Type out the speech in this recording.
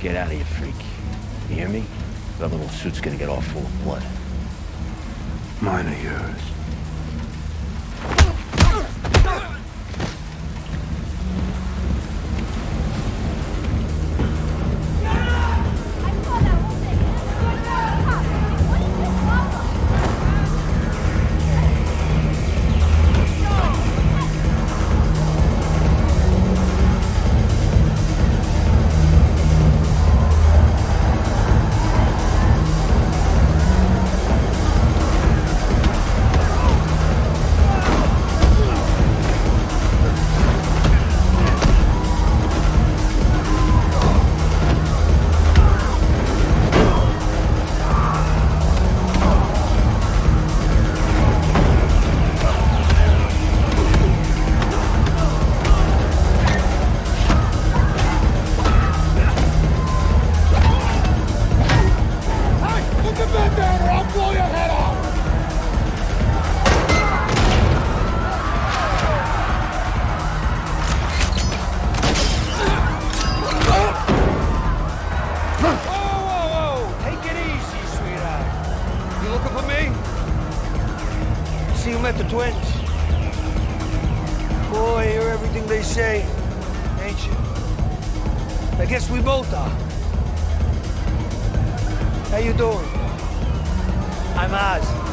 Get out of here, freak. You hear me? That little suit's gonna get all full of blood. Mine are yours. Met the twins. Boy, I hear everything they say, ain't you? I guess we both are. How you doing? I'm Oz.